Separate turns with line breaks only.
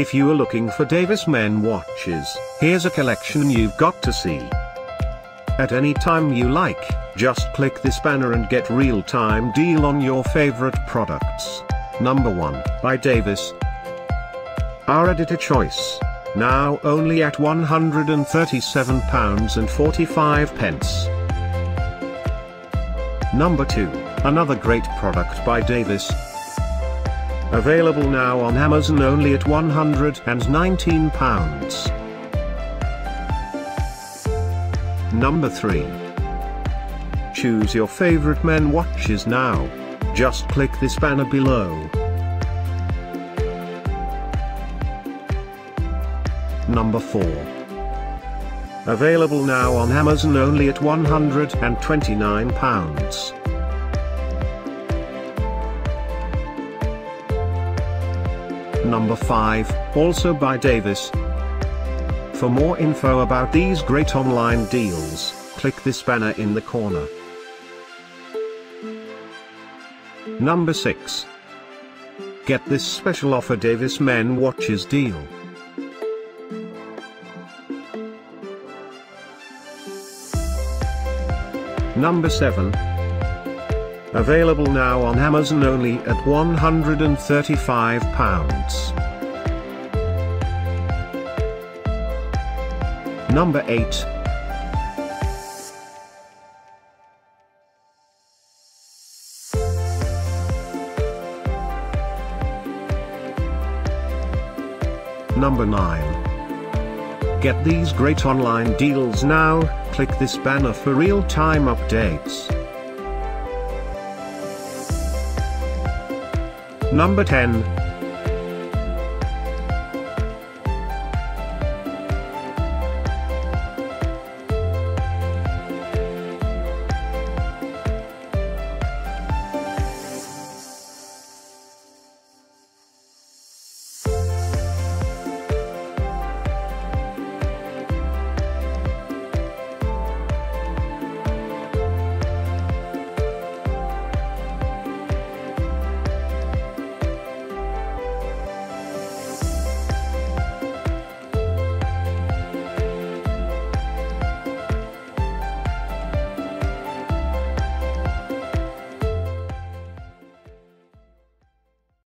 If you are looking for Davis Men watches, here's a collection you've got to see. At any time you like, just click this banner and get real-time deal on your favorite products. Number 1, by Davis. Our editor choice. Now only at £137.45. Number 2, another great product by Davis. Available now on Amazon only at £119. Number 3. Choose your favorite men watches now. Just click this banner below. Number 4. Available now on Amazon only at £129. Number 5, also by Davis. For more info about these great online deals, click this banner in the corner. Number 6. Get this special offer Davis Men Watches deal. Number 7. Available now on Amazon only at £135. Number 8. Number 9. Get these great online deals now, click this banner for real-time updates. Number 10.